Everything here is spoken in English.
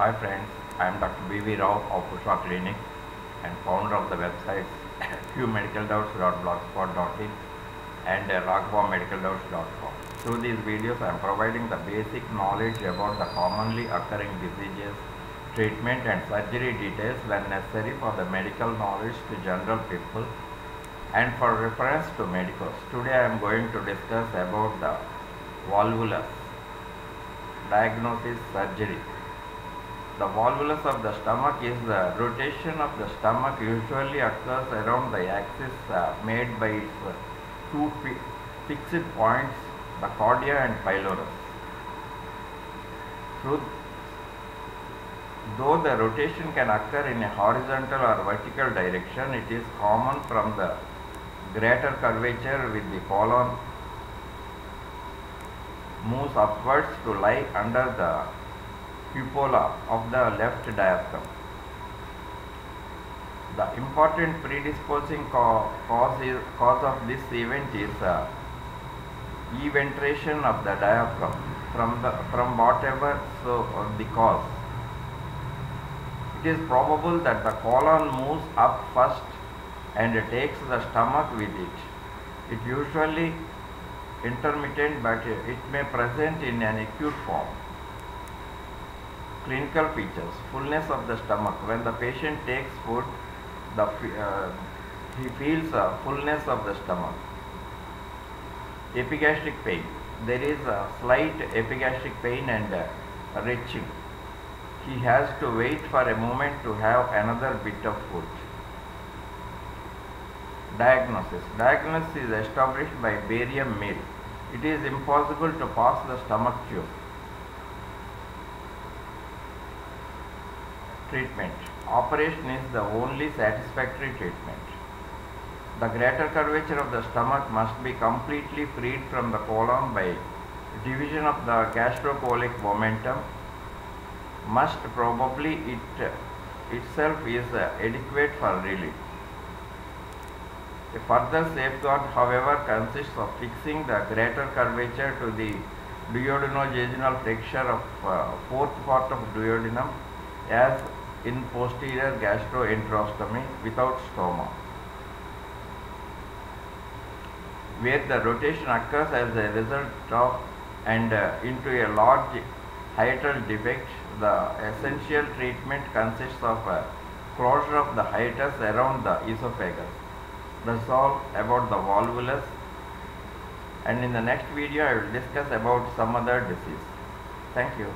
Hi friends, I am Dr. B.V. Rao of Pushpa Clinic and founder of the websites qmedicaldoubts.blogspot.in and uh. Through these videos, I am providing the basic knowledge about the commonly occurring diseases, treatment and surgery details when necessary for the medical knowledge to general people and for reference to medicals. Today I am going to discuss about the volvulus diagnosis surgery. The volvulus of the stomach is the rotation of the stomach usually occurs around the axis uh, made by its uh, two fi- fixed points, the cardia and pylorus. Through Though the rotation can occur in a horizontal or vertical direction, it is common from the greater curvature with the colon moves upwards to lie under the cupola of the left diaphragm. The important predisposing cause, is, cause of this event is uh, eventration of the diaphragm from the from whatever so uh, the cause. It is probable that the colon moves up first and takes the stomach with it. It usually intermittent but it may present in an acute form. Clinical features fullness of the stomach. When the patient takes food, the, uh, he feels a fullness of the stomach. Epigastric pain. There is a slight epigastric pain and uh, retching. He has to wait for a moment to have another bit of food. Diagnosis. Diagnosis is established by barium meal. It is impossible to pass the stomach tube. Treatment. Operation is the only satisfactory treatment. The greater curvature of the stomach must be completely freed from the colon by division of the gastrocolic omentum. Must probably it itself is uh, adequate for relief. A further safeguard, however, consists of fixing the greater curvature to the duodenojejunal flexure of uh, fourth part of duodenum as in posterior gastroenterostomy without stoma. Where the rotation occurs as a result of and uh, into a large hiatal defect, the essential treatment consists of a closure of the hiatus around the esophagus. That's all about the volvulus and in the next video I will discuss about some other disease. Thank you.